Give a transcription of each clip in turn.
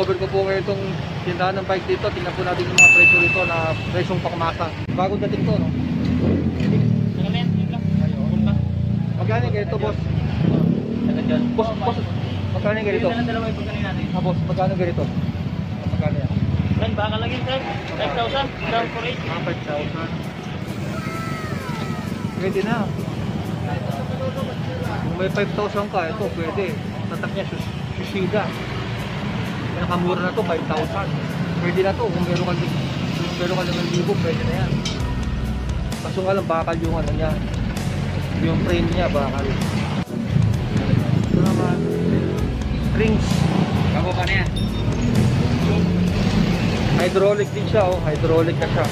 Discover ko po ngayon itong tindahan ng bike dito. Tingnan po natin yung mga presyo rito na presyong pangmasa. Bagong dating to, no? Magkano yung ganito, boss? Boss, boss, magkano yung ganito? Ah, boss, magkano yung ganito? Magkano yan? Yan, baka lang yun, sir. 5,000. Down for it. Ah, 5,000. Pwede na. Kung may 5,000 ka, ito pwede. Tatak niya, Shushida. Pinakamura na to, 5,000. Pwede na to, kung meron ka, kung meron ka 5,000, pwede na yan. Kaso nga lang, bakal yung ano niya. Yung frame niya, bakal. Ito naman, rings. Kamu pa na yan. Hydraulic din siya, oh. Hydraulic na siya.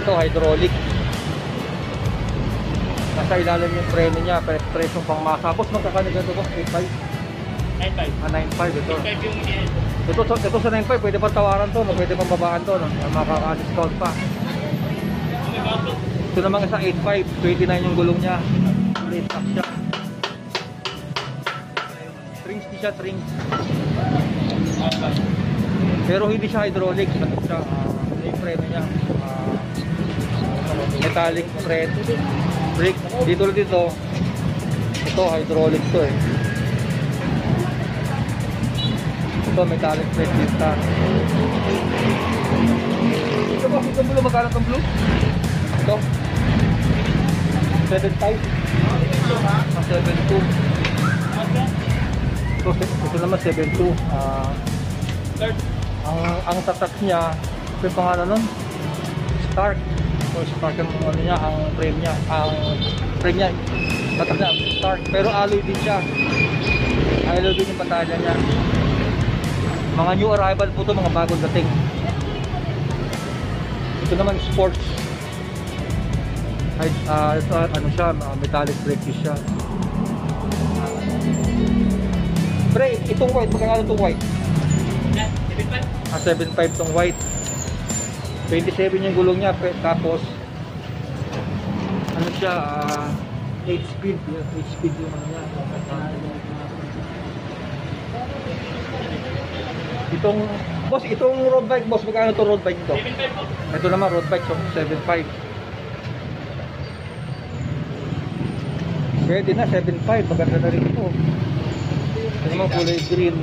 Ito, hydraulic. Nasa ilalim yung preno niya, pre presong pangmasa. Boss, magkakano ganito boss? 8.5? 9,500. Ah, 9.5 ito. 9,500 yung yes. Ito, ito, ito sa 9.5, pwede pa tawaran to, no? pwede pang babaan to, no? Makaka-discount pa. Ito naman sa 8.5, 29 yung gulong niya. Late stock siya. Strings di siya, strings. Pero hindi siya hydraulic. Ano siya? ah, yung preno niya. ah, metallic thread. Brake. Dito dito. Ito hydraulic to eh. Ito metallic thread dito. Ito ba? Ito blue? Magkano itong blue? Ito. 7.5. Ah, 7.2. Ito, ito naman 7.2. Ah, Third. ang ang tatak niya, ito yung pangalan nun? Stark. O Stark ang ano niya, ang frame niya. Ang frame niya, tatak niya, Stark. Pero alloy din siya. Alloy din yung batalya niya. Mga new arrival po to mga bagong dating. Ito naman sports. Ay, ah, ito, ano siya, mga metallic brake siya. Pre, itong white, magkakano itong white? Yan, 7,500. Ah, 7.5 tong white. 27 yung gulong niya. pe- Tapos, ano siya, ah, 8 speed. 8 speed yung ano niya. Itong, boss, itong road bike, boss, magkano itong road bike ito? 7,500 po. Ito naman, road bike, so 7.5. Pwede na, 7.5. Maganda na rin ito. Ito naman, kulay green.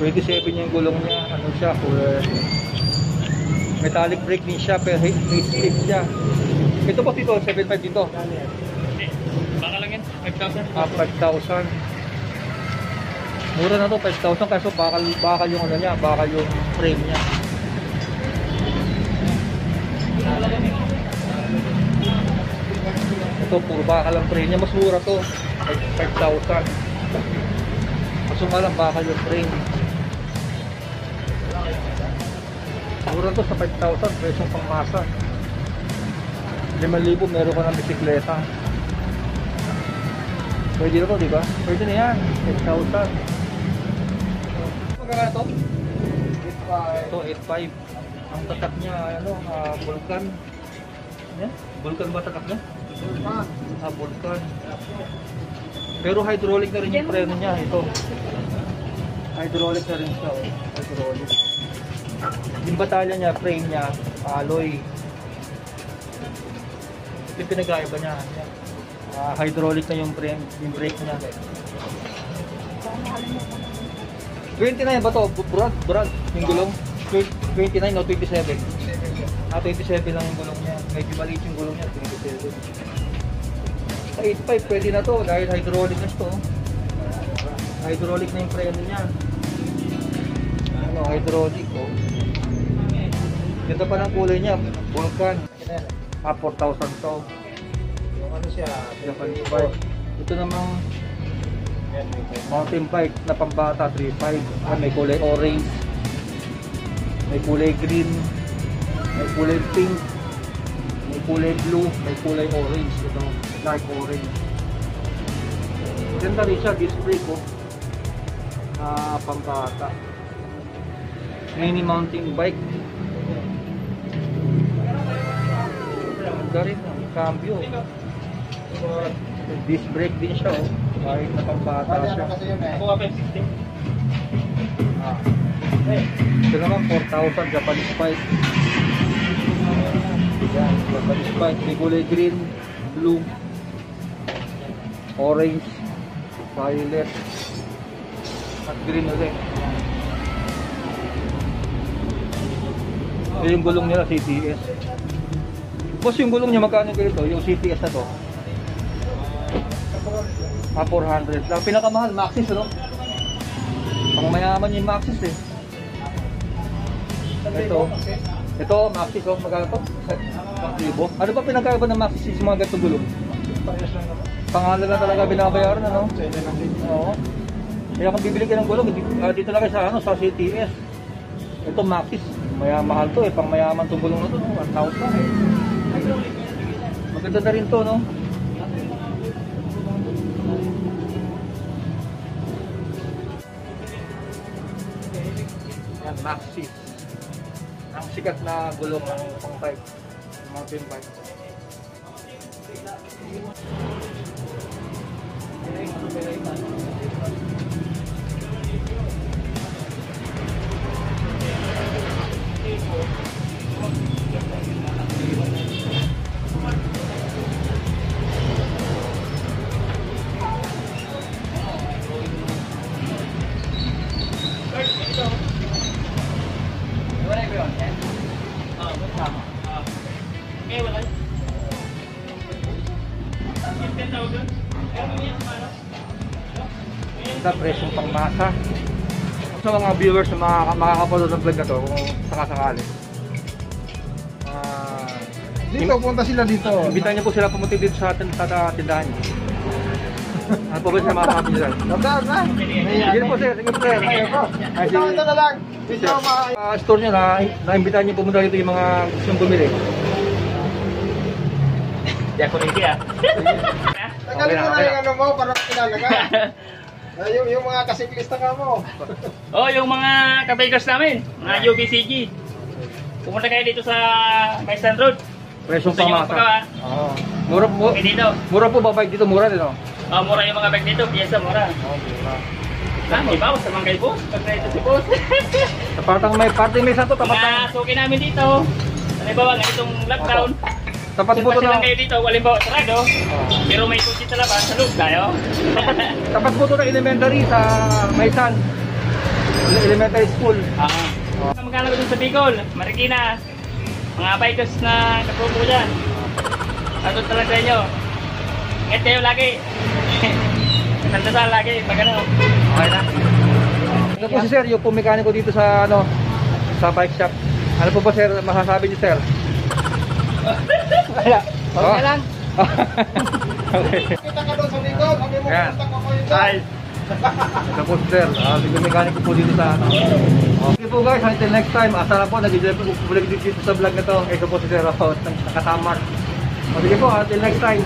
27 yung gulong niya. Ano siya, kulay... Metallic brake din siya, pero 8 speed siya. Ito po dito, 7.5 dito. Baka lang yan. 5,000. Ah, 5,000. Mura na to, 5,000 kaso bakal, bakal yung ano niya, bakal yung frame niya. Ito, puro bakal ang frame niya. Mas mura to, 5,000. Kaso nga lang, bakal yung frame. Mura to sa 5,000, presyong pangmasa. 5,000 meron ka ng bisikleta. Pwede na to, di ba? Pwede na yan. 8,000. Magkakala to? 8,500. Ito, 8,500. Ang tatak niya, ano, ah, Vulcan. Yan? Vulcan ba tatak niya? Vulcan. Ah, Vulcan. Pero hydraulic na rin yung preno niya, ito. Hydraulic na rin siya, oh. Hydraulic. Yung batalya niya, frame niya, alloy. Ito yung pinagkaiba niya. Yan. Ah, hydraulic na yung brake, yung brake niya. 29 ba to? Brad, Brad, yung gulong? Twen- 29 o 27? Ah, 27 lang yung gulong niya. Medyo maliit yung gulong niya, 27. Sa 8.5 pwede na to dahil hydraulic na to. Hydraulic na yung preno niya. Ano, hydraulic oh. Ganda pa ng kulay niya, Vulcan. Ah, 4,000 to. Ano siya, Japanese bike. Ito namang mountain bike na pambata 3.5. Ah, may kulay orange. May kulay green. May kulay pink. May kulay blue. May kulay orange. Ito, dark orange. Ganda rin siya, disc brake ko. Ah, pambata. Mini mountain bike. Ganda rin, ang cambio. Disc brake din siya, oh. Kahit na pambata Bali, siya. eh. Ako nga 560. Ah. Ito naman, 4,000 Japanese Spice. Yan, Japanese Spice. May kulay green, blue, orange, violet, at green ulit. Ito yung gulong nila, CTS. Boss, yung gulong niya magkano ganito? Yung CTS na to? Ah, 400 lang. Pinakamahal, Maxis, ano? Pang mayaman yung Maxis eh. Ito. Ito, Maxis, oh. Magkano to? 1,000. Ano ba pinagkaiba ng Maxis sa mga ganitong gulong? Pangalan na talaga binabayaran, ano? Oo. Kaya kung bibili ka ng gulong, ah, dito lang sa, ano, sa CTS. Ito, Maxis. Maya, mahal to eh. Pang mayaman tong gulong na to, no? 1,000 eh. Maganda na rin to, no? Yan, Maxis. Ang sikat na gulong ng pang bike. Mountain bike. Okay, wala. Yung 10,000? Ano yan, paano? Ito, presyong pangmasa. Sa mga viewers na makaka makakapanood ng vlog na to, kung sakasakali. Ah, Dito, punta sila dito. Imbitahan niyo po sila pumunti dito sa atin sa sa tindahan niyo. Ano po ba siya makakabi nila? Dadan na. Sige po sir, sige po sir. Ay, sige. ito na lang. Dito, ma... ah, store niyo na, naimbitahan niyo pumunta dito yung mga gustong bumili. Di ako hindi ah. Tagalin mo na, yung ano mo para kilala ka. Ah, yung, yung mga kasiklista ka mo. oh, yung mga kabikers namin, mga UBCG. Pumunta kayo dito sa Maistan Road. Presyong Gusto niyo pangmasa. magpagawa? Oo. Mura po, dito. mura po ba bike dito? Mura din oh. Oh, mura yung mga bag dito, piyesa mura. Oo, mura. Ah, di ba? Sa mga kay boss. Pag ito si boss. Sa partang may parting may sato, tapat lang. Mga suki namin dito. Halimbawa, ganitong lockdown. Tapat po to na. kayo dito, halimbawa sarado. Pero may kutsi sa labas, sa loob tayo. Tapat po to na elementary sa Maysan. Elementary school. Ah. Magkano dun sa Bicol, Marikina, mga bikers na kapupo dyan. Atod talaga sa inyo. Ingat kayo lagi. Nandasal lagi, pag ano. Okay na. Ano po si sir, yung po mekaniko dito sa ano sa bike shop. Ano po ba sir masasabi niyo sir? Wala. Okay lang. okay. Kita ka doon sa likod. Sabi mo, Yan. punta ko ko yun. Ay. Ito po si sir, uh, yung mekaniko po dito sa ano. Okay po guys, until next time. Asa na po, nag-enjoy po po dito sa vlog na to. Ito po si Sir Rafael ng Katamar. O sige po, until next time.